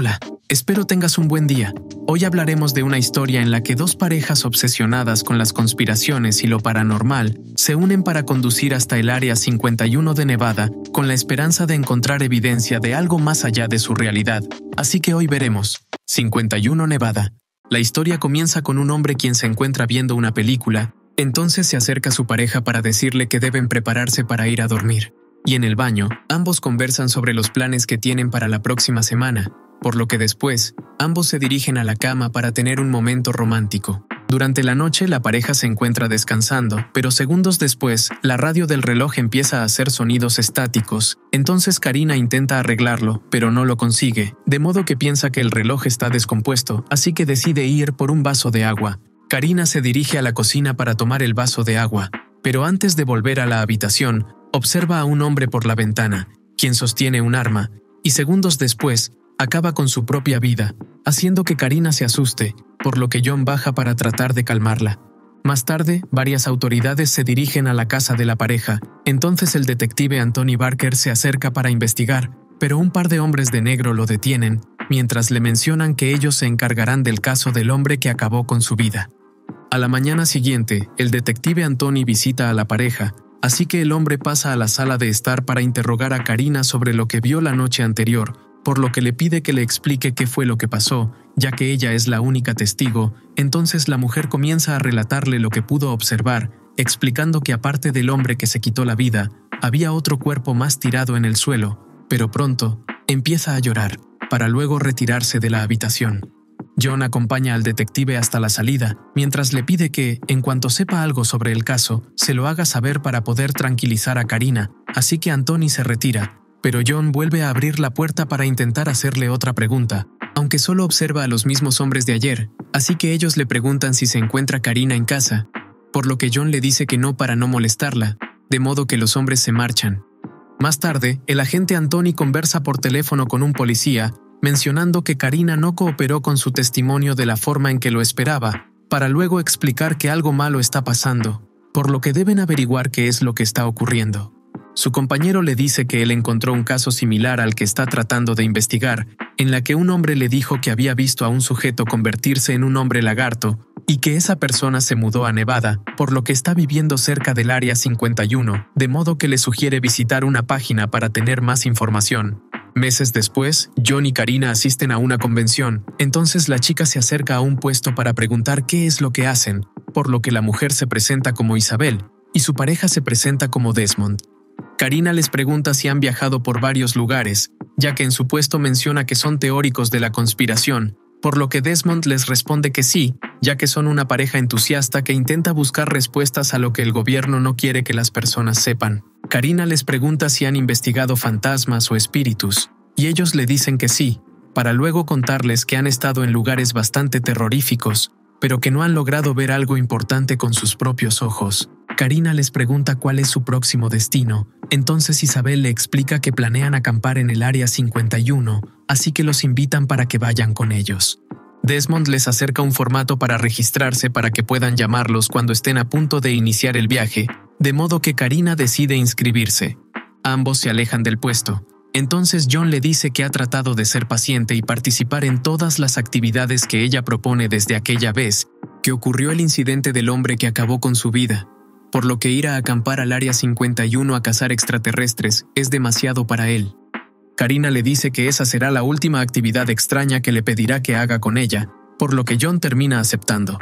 Hola, espero tengas un buen día. Hoy hablaremos de una historia en la que dos parejas obsesionadas con las conspiraciones y lo paranormal se unen para conducir hasta el Área 51 de Nevada con la esperanza de encontrar evidencia de algo más allá de su realidad. Así que hoy veremos 51 Nevada. La historia comienza con un hombre quien se encuentra viendo una película, entonces se acerca a su pareja para decirle que deben prepararse para ir a dormir. Y en el baño, ambos conversan sobre los planes que tienen para la próxima semana, por lo que después, ambos se dirigen a la cama para tener un momento romántico. Durante la noche la pareja se encuentra descansando, pero segundos después, la radio del reloj empieza a hacer sonidos estáticos, entonces Karina intenta arreglarlo, pero no lo consigue, de modo que piensa que el reloj está descompuesto, así que decide ir por un vaso de agua. Karina se dirige a la cocina para tomar el vaso de agua, pero antes de volver a la habitación, observa a un hombre por la ventana, quien sostiene un arma, y segundos después, acaba con su propia vida, haciendo que Karina se asuste, por lo que John baja para tratar de calmarla. Más tarde, varias autoridades se dirigen a la casa de la pareja, entonces el detective Anthony Barker se acerca para investigar, pero un par de hombres de negro lo detienen, mientras le mencionan que ellos se encargarán del caso del hombre que acabó con su vida. A la mañana siguiente, el detective Anthony visita a la pareja, así que el hombre pasa a la sala de estar para interrogar a Karina sobre lo que vio la noche anterior, por lo que le pide que le explique qué fue lo que pasó, ya que ella es la única testigo, entonces la mujer comienza a relatarle lo que pudo observar, explicando que aparte del hombre que se quitó la vida, había otro cuerpo más tirado en el suelo, pero pronto empieza a llorar, para luego retirarse de la habitación. John acompaña al detective hasta la salida, mientras le pide que, en cuanto sepa algo sobre el caso, se lo haga saber para poder tranquilizar a Karina, así que Anthony se retira, pero John vuelve a abrir la puerta para intentar hacerle otra pregunta, aunque solo observa a los mismos hombres de ayer, así que ellos le preguntan si se encuentra Karina en casa, por lo que John le dice que no para no molestarla, de modo que los hombres se marchan. Más tarde, el agente Anthony conversa por teléfono con un policía, mencionando que Karina no cooperó con su testimonio de la forma en que lo esperaba, para luego explicar que algo malo está pasando, por lo que deben averiguar qué es lo que está ocurriendo. Su compañero le dice que él encontró un caso similar al que está tratando de investigar, en la que un hombre le dijo que había visto a un sujeto convertirse en un hombre lagarto y que esa persona se mudó a Nevada, por lo que está viviendo cerca del Área 51, de modo que le sugiere visitar una página para tener más información. Meses después, John y Karina asisten a una convención, entonces la chica se acerca a un puesto para preguntar qué es lo que hacen, por lo que la mujer se presenta como Isabel y su pareja se presenta como Desmond. Karina les pregunta si han viajado por varios lugares, ya que en su puesto menciona que son teóricos de la conspiración, por lo que Desmond les responde que sí, ya que son una pareja entusiasta que intenta buscar respuestas a lo que el gobierno no quiere que las personas sepan. Karina les pregunta si han investigado fantasmas o espíritus, y ellos le dicen que sí, para luego contarles que han estado en lugares bastante terroríficos, pero que no han logrado ver algo importante con sus propios ojos. Karina les pregunta cuál es su próximo destino, entonces Isabel le explica que planean acampar en el Área 51, así que los invitan para que vayan con ellos. Desmond les acerca un formato para registrarse para que puedan llamarlos cuando estén a punto de iniciar el viaje, de modo que Karina decide inscribirse. Ambos se alejan del puesto. Entonces John le dice que ha tratado de ser paciente y participar en todas las actividades que ella propone desde aquella vez que ocurrió el incidente del hombre que acabó con su vida, por lo que ir a acampar al Área 51 a cazar extraterrestres es demasiado para él. Karina le dice que esa será la última actividad extraña que le pedirá que haga con ella, por lo que John termina aceptando.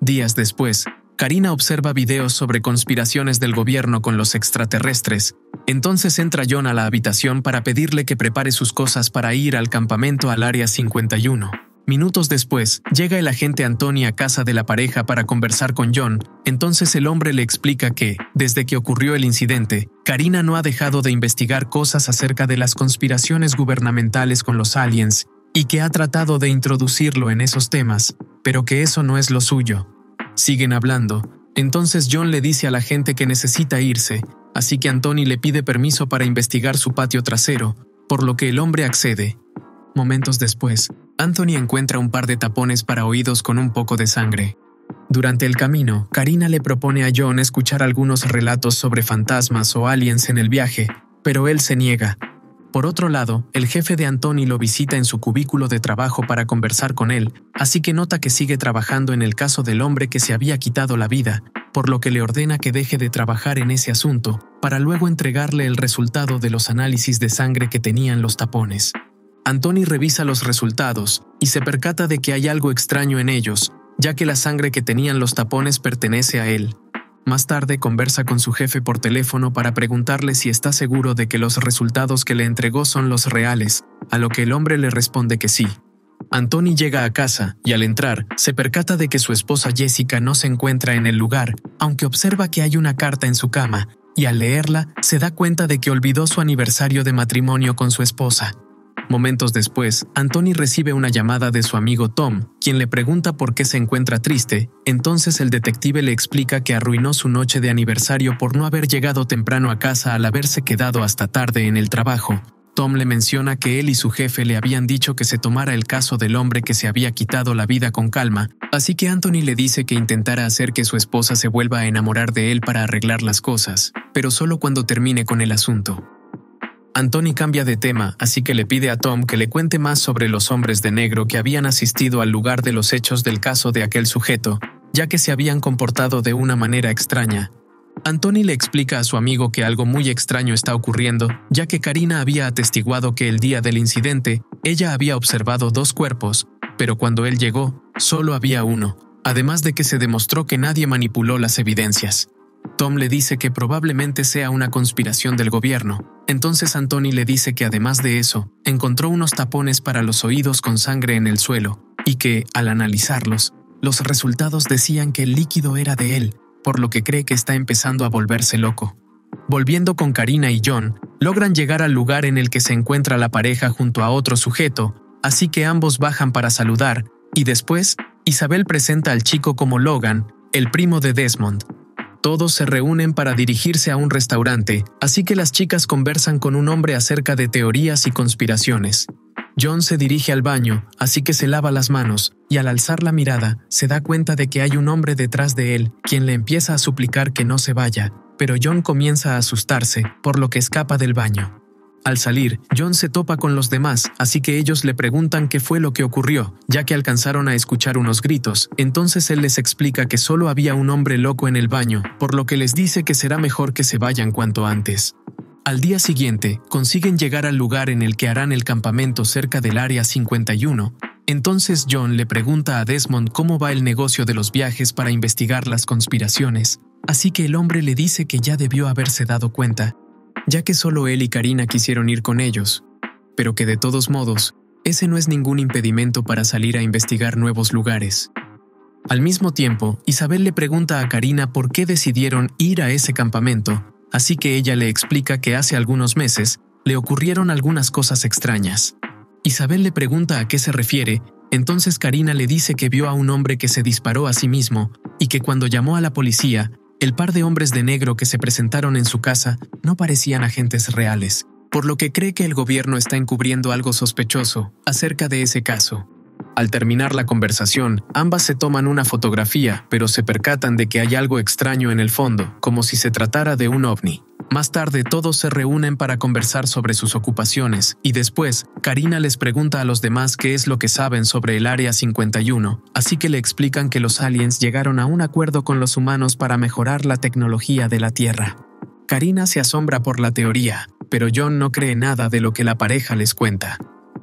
Días después, Karina observa videos sobre conspiraciones del gobierno con los extraterrestres. Entonces entra John a la habitación para pedirle que prepare sus cosas para ir al campamento al Área 51. Minutos después, llega el agente Anthony a casa de la pareja para conversar con John, entonces el hombre le explica que, desde que ocurrió el incidente, Karina no ha dejado de investigar cosas acerca de las conspiraciones gubernamentales con los aliens, y que ha tratado de introducirlo en esos temas, pero que eso no es lo suyo. Siguen hablando, entonces John le dice a la gente que necesita irse, así que Anthony le pide permiso para investigar su patio trasero, por lo que el hombre accede. Momentos después, Anthony encuentra un par de tapones para oídos con un poco de sangre. Durante el camino, Karina le propone a John escuchar algunos relatos sobre fantasmas o aliens en el viaje, pero él se niega. Por otro lado, el jefe de Antoni lo visita en su cubículo de trabajo para conversar con él, así que nota que sigue trabajando en el caso del hombre que se había quitado la vida, por lo que le ordena que deje de trabajar en ese asunto, para luego entregarle el resultado de los análisis de sangre que tenían los tapones. Antoni revisa los resultados y se percata de que hay algo extraño en ellos, ya que la sangre que tenían los tapones pertenece a él, más tarde conversa con su jefe por teléfono para preguntarle si está seguro de que los resultados que le entregó son los reales, a lo que el hombre le responde que sí. Anthony llega a casa y al entrar se percata de que su esposa Jessica no se encuentra en el lugar, aunque observa que hay una carta en su cama, y al leerla se da cuenta de que olvidó su aniversario de matrimonio con su esposa. Momentos después, Anthony recibe una llamada de su amigo Tom, quien le pregunta por qué se encuentra triste, entonces el detective le explica que arruinó su noche de aniversario por no haber llegado temprano a casa al haberse quedado hasta tarde en el trabajo. Tom le menciona que él y su jefe le habían dicho que se tomara el caso del hombre que se había quitado la vida con calma, así que Anthony le dice que intentara hacer que su esposa se vuelva a enamorar de él para arreglar las cosas, pero solo cuando termine con el asunto. Anthony cambia de tema, así que le pide a Tom que le cuente más sobre los hombres de negro que habían asistido al lugar de los hechos del caso de aquel sujeto, ya que se habían comportado de una manera extraña. Anthony le explica a su amigo que algo muy extraño está ocurriendo, ya que Karina había atestiguado que el día del incidente ella había observado dos cuerpos, pero cuando él llegó, solo había uno, además de que se demostró que nadie manipuló las evidencias. Tom le dice que probablemente sea una conspiración del gobierno. Entonces Anthony le dice que además de eso, encontró unos tapones para los oídos con sangre en el suelo, y que, al analizarlos, los resultados decían que el líquido era de él, por lo que cree que está empezando a volverse loco. Volviendo con Karina y John, logran llegar al lugar en el que se encuentra la pareja junto a otro sujeto, así que ambos bajan para saludar, y después, Isabel presenta al chico como Logan, el primo de Desmond, todos se reúnen para dirigirse a un restaurante, así que las chicas conversan con un hombre acerca de teorías y conspiraciones. John se dirige al baño, así que se lava las manos, y al alzar la mirada, se da cuenta de que hay un hombre detrás de él, quien le empieza a suplicar que no se vaya, pero John comienza a asustarse, por lo que escapa del baño. Al salir, John se topa con los demás, así que ellos le preguntan qué fue lo que ocurrió, ya que alcanzaron a escuchar unos gritos. Entonces él les explica que solo había un hombre loco en el baño, por lo que les dice que será mejor que se vayan cuanto antes. Al día siguiente, consiguen llegar al lugar en el que harán el campamento cerca del Área 51. Entonces John le pregunta a Desmond cómo va el negocio de los viajes para investigar las conspiraciones, así que el hombre le dice que ya debió haberse dado cuenta ya que solo él y Karina quisieron ir con ellos, pero que de todos modos, ese no es ningún impedimento para salir a investigar nuevos lugares. Al mismo tiempo, Isabel le pregunta a Karina por qué decidieron ir a ese campamento, así que ella le explica que hace algunos meses le ocurrieron algunas cosas extrañas. Isabel le pregunta a qué se refiere, entonces Karina le dice que vio a un hombre que se disparó a sí mismo y que cuando llamó a la policía, el par de hombres de negro que se presentaron en su casa no parecían agentes reales, por lo que cree que el gobierno está encubriendo algo sospechoso acerca de ese caso. Al terminar la conversación, ambas se toman una fotografía, pero se percatan de que hay algo extraño en el fondo, como si se tratara de un ovni. Más tarde todos se reúnen para conversar sobre sus ocupaciones y después Karina les pregunta a los demás qué es lo que saben sobre el Área 51, así que le explican que los aliens llegaron a un acuerdo con los humanos para mejorar la tecnología de la Tierra. Karina se asombra por la teoría, pero John no cree nada de lo que la pareja les cuenta.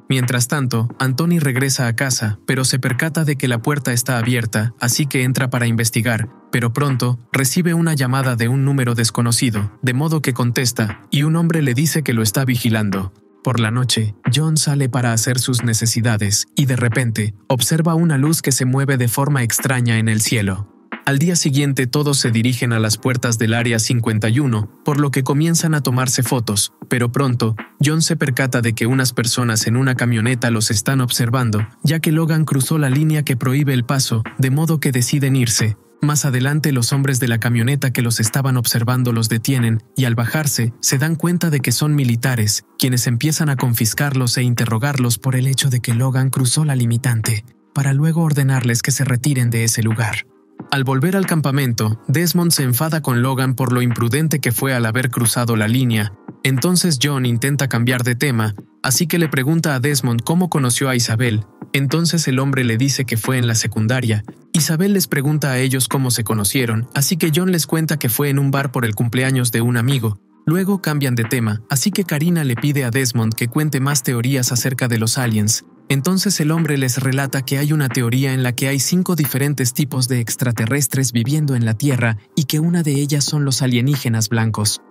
Mientras tanto, Anthony regresa a casa, pero se percata de que la puerta está abierta, así que entra para investigar, pero pronto recibe una llamada de un número desconocido, de modo que contesta, y un hombre le dice que lo está vigilando. Por la noche, John sale para hacer sus necesidades y de repente observa una luz que se mueve de forma extraña en el cielo. Al día siguiente todos se dirigen a las puertas del Área 51, por lo que comienzan a tomarse fotos, pero pronto, John se percata de que unas personas en una camioneta los están observando, ya que Logan cruzó la línea que prohíbe el paso, de modo que deciden irse. Más adelante los hombres de la camioneta que los estaban observando los detienen y al bajarse se dan cuenta de que son militares, quienes empiezan a confiscarlos e interrogarlos por el hecho de que Logan cruzó la limitante, para luego ordenarles que se retiren de ese lugar. Al volver al campamento, Desmond se enfada con Logan por lo imprudente que fue al haber cruzado la línea. Entonces John intenta cambiar de tema, así que le pregunta a Desmond cómo conoció a Isabel. Entonces el hombre le dice que fue en la secundaria. Isabel les pregunta a ellos cómo se conocieron, así que John les cuenta que fue en un bar por el cumpleaños de un amigo. Luego cambian de tema, así que Karina le pide a Desmond que cuente más teorías acerca de los aliens. Entonces el hombre les relata que hay una teoría en la que hay cinco diferentes tipos de extraterrestres viviendo en la Tierra y que una de ellas son los alienígenas blancos.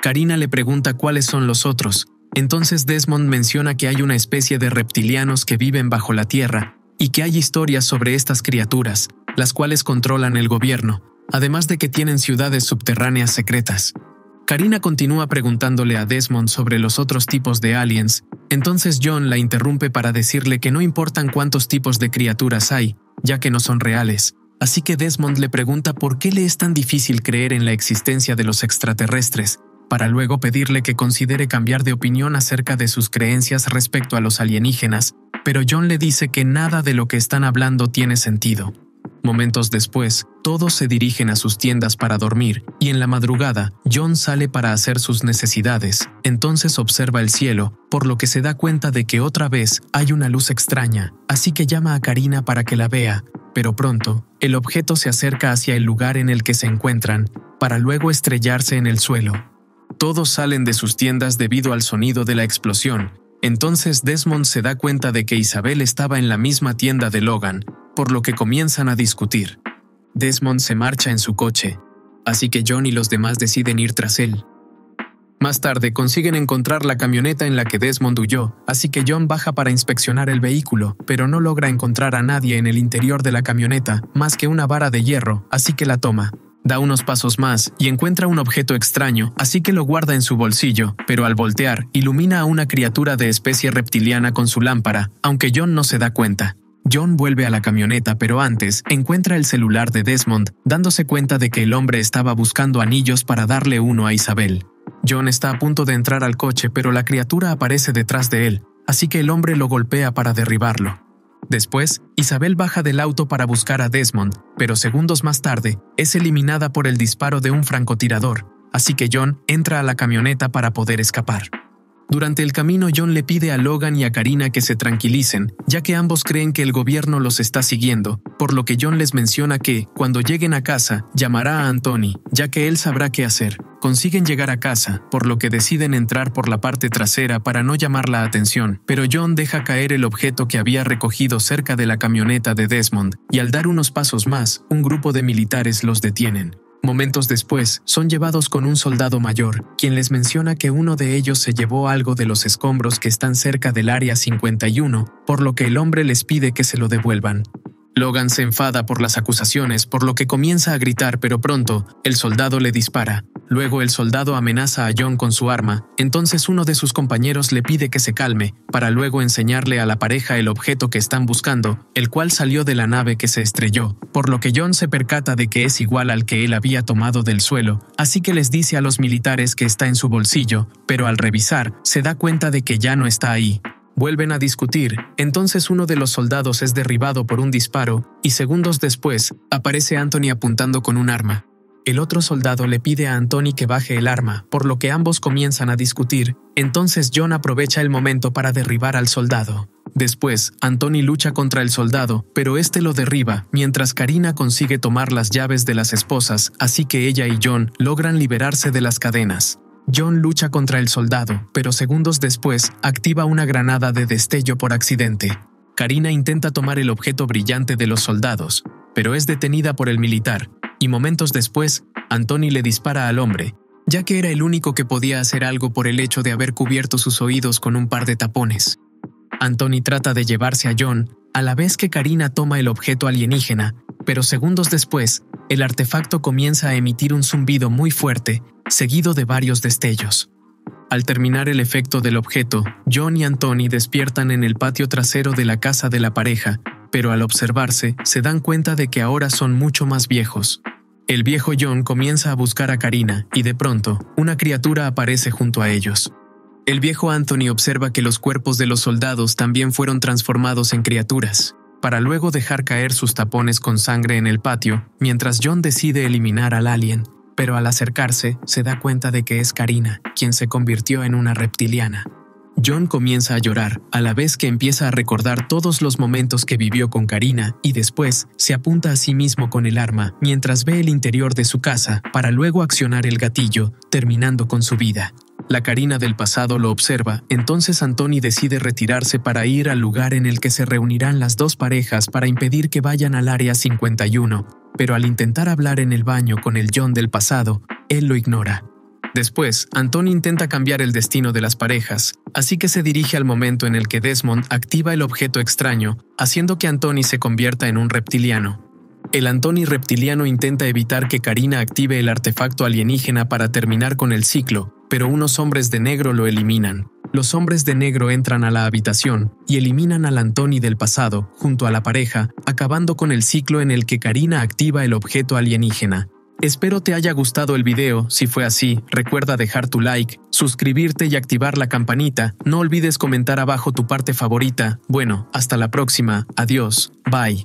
Karina le pregunta cuáles son los otros. Entonces Desmond menciona que hay una especie de reptilianos que viven bajo la Tierra y que hay historias sobre estas criaturas, las cuales controlan el gobierno, además de que tienen ciudades subterráneas secretas. Karina continúa preguntándole a Desmond sobre los otros tipos de aliens, entonces John la interrumpe para decirle que no importan cuántos tipos de criaturas hay, ya que no son reales. Así que Desmond le pregunta por qué le es tan difícil creer en la existencia de los extraterrestres, para luego pedirle que considere cambiar de opinión acerca de sus creencias respecto a los alienígenas, pero John le dice que nada de lo que están hablando tiene sentido. Momentos después, todos se dirigen a sus tiendas para dormir, y en la madrugada, John sale para hacer sus necesidades. Entonces observa el cielo, por lo que se da cuenta de que otra vez hay una luz extraña, así que llama a Karina para que la vea, pero pronto, el objeto se acerca hacia el lugar en el que se encuentran, para luego estrellarse en el suelo. Todos salen de sus tiendas debido al sonido de la explosión, entonces Desmond se da cuenta de que Isabel estaba en la misma tienda de Logan, por lo que comienzan a discutir. Desmond se marcha en su coche, así que John y los demás deciden ir tras él. Más tarde consiguen encontrar la camioneta en la que Desmond huyó, así que John baja para inspeccionar el vehículo, pero no logra encontrar a nadie en el interior de la camioneta, más que una vara de hierro, así que la toma. Da unos pasos más y encuentra un objeto extraño, así que lo guarda en su bolsillo, pero al voltear, ilumina a una criatura de especie reptiliana con su lámpara, aunque John no se da cuenta. John vuelve a la camioneta, pero antes encuentra el celular de Desmond, dándose cuenta de que el hombre estaba buscando anillos para darle uno a Isabel. John está a punto de entrar al coche, pero la criatura aparece detrás de él, así que el hombre lo golpea para derribarlo. Después, Isabel baja del auto para buscar a Desmond, pero segundos más tarde es eliminada por el disparo de un francotirador, así que John entra a la camioneta para poder escapar. Durante el camino, John le pide a Logan y a Karina que se tranquilicen, ya que ambos creen que el gobierno los está siguiendo, por lo que John les menciona que, cuando lleguen a casa, llamará a Anthony, ya que él sabrá qué hacer. Consiguen llegar a casa, por lo que deciden entrar por la parte trasera para no llamar la atención, pero John deja caer el objeto que había recogido cerca de la camioneta de Desmond, y al dar unos pasos más, un grupo de militares los detienen. Momentos después, son llevados con un soldado mayor, quien les menciona que uno de ellos se llevó algo de los escombros que están cerca del área 51, por lo que el hombre les pide que se lo devuelvan. Logan se enfada por las acusaciones, por lo que comienza a gritar, pero pronto, el soldado le dispara. Luego el soldado amenaza a John con su arma, entonces uno de sus compañeros le pide que se calme, para luego enseñarle a la pareja el objeto que están buscando, el cual salió de la nave que se estrelló, por lo que John se percata de que es igual al que él había tomado del suelo, así que les dice a los militares que está en su bolsillo, pero al revisar, se da cuenta de que ya no está ahí. Vuelven a discutir, entonces uno de los soldados es derribado por un disparo y segundos después aparece Anthony apuntando con un arma. El otro soldado le pide a Anthony que baje el arma, por lo que ambos comienzan a discutir, entonces John aprovecha el momento para derribar al soldado. Después, Anthony lucha contra el soldado, pero este lo derriba, mientras Karina consigue tomar las llaves de las esposas, así que ella y John logran liberarse de las cadenas. John lucha contra el soldado, pero segundos después activa una granada de destello por accidente. Karina intenta tomar el objeto brillante de los soldados, pero es detenida por el militar, y momentos después, Anthony le dispara al hombre, ya que era el único que podía hacer algo por el hecho de haber cubierto sus oídos con un par de tapones. Anthony trata de llevarse a John, a la vez que Karina toma el objeto alienígena, pero segundos después, el artefacto comienza a emitir un zumbido muy fuerte, seguido de varios destellos. Al terminar el efecto del objeto, John y Anthony despiertan en el patio trasero de la casa de la pareja, pero al observarse se dan cuenta de que ahora son mucho más viejos. El viejo John comienza a buscar a Karina y de pronto una criatura aparece junto a ellos. El viejo Anthony observa que los cuerpos de los soldados también fueron transformados en criaturas. para luego dejar caer sus tapones con sangre en el patio, mientras John decide eliminar al alien, pero al acercarse se da cuenta de que es Karina, quien se convirtió en una reptiliana. John comienza a llorar, a la vez que empieza a recordar todos los momentos que vivió con Karina y después se apunta a sí mismo con el arma mientras ve el interior de su casa para luego accionar el gatillo, terminando con su vida. La Karina del pasado lo observa, entonces Anthony decide retirarse para ir al lugar en el que se reunirán las dos parejas para impedir que vayan al área 51, pero al intentar hablar en el baño con el John del pasado, él lo ignora. Después, Anthony intenta cambiar el destino de las parejas, así que se dirige al momento en el que Desmond activa el objeto extraño, haciendo que Anthony se convierta en un reptiliano. El Anthony reptiliano intenta evitar que Karina active el artefacto alienígena para terminar con el ciclo, pero unos hombres de negro lo eliminan. Los hombres de negro entran a la habitación y eliminan al Anthony del pasado, junto a la pareja, acabando con el ciclo en el que Karina activa el objeto alienígena. Espero te haya gustado el video, si fue así, recuerda dejar tu like, suscribirte y activar la campanita, no olvides comentar abajo tu parte favorita. Bueno, hasta la próxima, adiós, bye.